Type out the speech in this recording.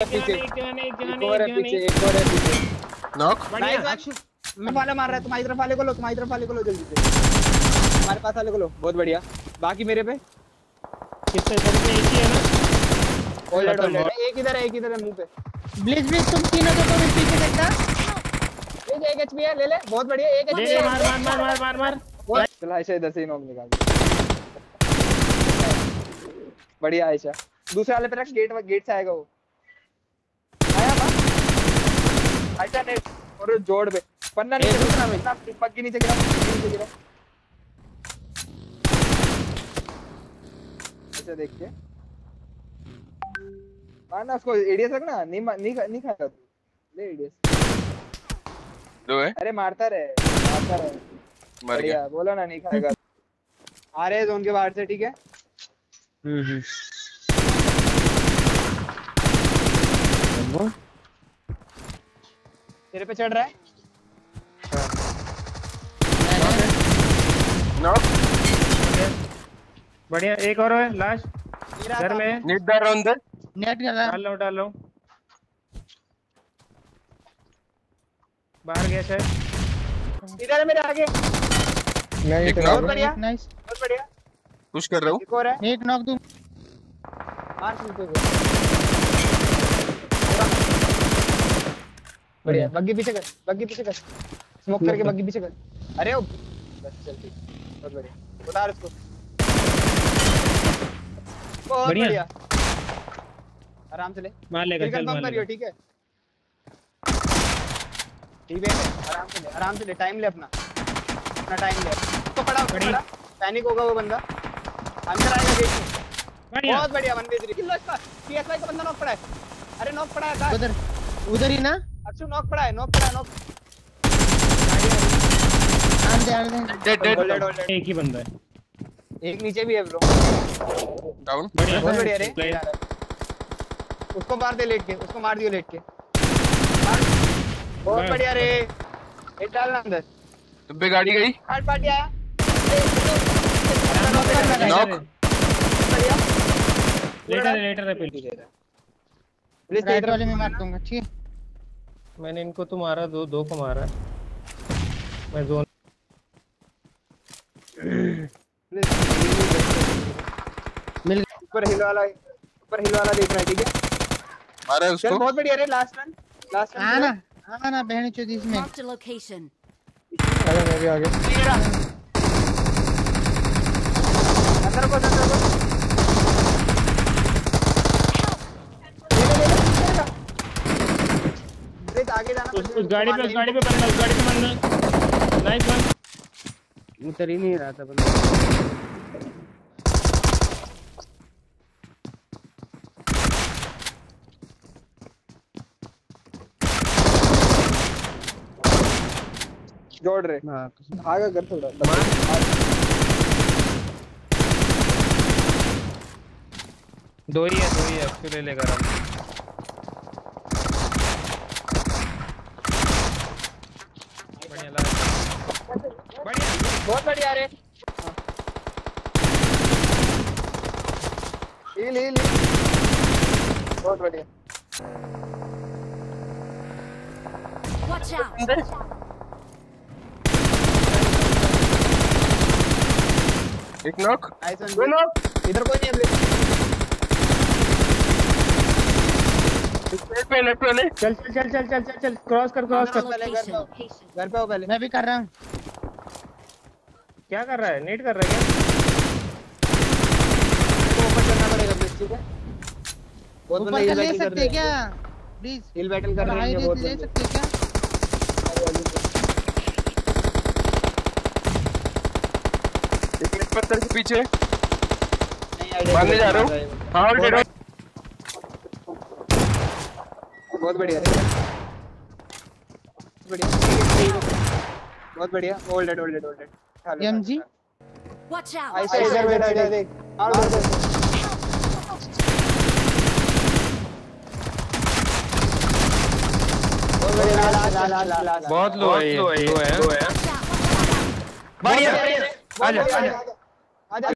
पीछे। एक जगह नहीं एक जगह एक नहीं और है पीछे एक और है पीछे। नॉक बढ़िया नाइस मैं वाला मार रहा है तुम्हारी तरफ़ वाले को लो तुम्हारी तरफ़ वाले को लो जल्दी से। हमारे पास वाले को लो। बहुत बढ़िया। बाकी मेरे पे? एक ही है ना? एक इधर है एक इधर है मुँह पे। ब्लिज ब्लिज तुम तीनों को तो पीछे देखना एक एक एचपी है ले ले। बहुत बढ़िया एक एचपी मार मार मार मार मार मार। बहुत चल इधर से ही नॉक निकाल बढ़िया आयशा दूसरे वाले पे रख गेट गेट से आएगा वो आया बा आयशा ने और जोड़ पे पन्ना नीचे गिरा पन्ना पग नीचे गिरा नीचे गिरा। ऐसे देख के मारना उसको एडीएस रखना? नहीं नहीं खा- नहीं खाएगा तू। ले एडीएस दो है। अरे मारता रहे मारता रहे। मर गया। बोला ना नहीं खाएगा। आ रहे जोन के बाहर से ठीक है? हम्म हम्म। तेरे पे चढ़ रहा है? नॉक। बढ़िया एक और है लास्ट। घर में। नीट डाल रहा हूँ अंदर। नेट कर रहा डाल लो डाल लो बाहर गया शायद। इधर है मेरे आगे। एक बहुत नॉक। बढ़िया। नाइस बहुत बढ़िया। पुश कर रहा हूँ। एक और है। एक नॉक तुम मार सुनते हुए बढ़िया। बग्गी पीछे कर बग्गी पीछे कर। स्मोक करके बग्गी पीछे कर। अरे ओ बस चल ठीक बहुत बढ़िया। उतार इसको। बहुत बढ़िया। आराम से ले। मार लेगा चल मार करियो ठीक है? ठीक है आराम से ले आराम से ले। टाइम ले अपना। अपना टाइम ले। उसको पड़ा पड़ा पैनिक होगा वो बंदा। अंदर आएगा गेट में बहुत बढ़िया वन वे थ्री किल लो इसका। पीएसवाई का बंदा नॉक पड़ा है। अरे नॉक पड़ा है उधर उधर ही ना? अक्षु नॉक पड़ा है नॉक पड़ा है नॉक। आन दे आन दे डेड डेड एक ही बंदा है। एक नीचे भी है ब्रो डाउन बढ़िया बहुत बढ़िया रे. उसको मार दे लेट के उसको मार दियो लेट के। बहुत बढ़िया रे। हिट डालना अंदर। तुब्बे गाड़ी गई। हार्ड पार्टी आया नॉक लेटर है लेटर है पहले राइट वाले में मार दूँगा ठीक है। मैंने इनको तो मारा दो दो को मारा। मैं जोन मिल ऊपर हिल वाला ऊपर हिल वाला देख रहा है ठीक है? मारा है चल बहुत बढ़िया रे लास्ट रन लास्ट रन आना आना बहन चोदी इसमें a location. मैं भी आगे। अंदर को अंदर को प्लीज़ आगे जाना उस उस गाड़ी पे गाड़ी पे बंदा गाड़ी पे बंदा। नाइस वन उतर ही नहीं रहा था बंदा। जोड़ रहे। हाँ आगे कर थोड़ा। दो ही है दो ही है अक्षु ले लेगा राम बढ़िया लास्ट बढ़िया बहुत बढ़िया रे हील हील बहुत बढ़िया। Watch out. एक नॉक नाइस वन इधर कोई नहीं है पे लेफ़्ट पे चल चल चल चल चल चल चल। क्रॉस कर क्रॉस कर। घर पे हो पहले। मैं भी कर रहा हूँ। क्या कर रहा है? नेट कर रहा है क्या? ऊपर चढ़ना पड़ेगा प्लीज़ ठीक है? बहुत ऊपर हिल ले बैटल कर सकते रहे हैं क्या? प्लीज़ हिल बैटल कर रहे हैं बहुत ले सकते हैं क्या पत्थर के पीछे। मारने जा रहा हूँ? हाँ और बहुत बढ़िया। बहुत बढ़िया। Hold hold hold MG? Watch out. ऐसे इधर बैठा इधर देख आ उधर बहुत लो है ये लो है. बढ़िया। आजा आजा।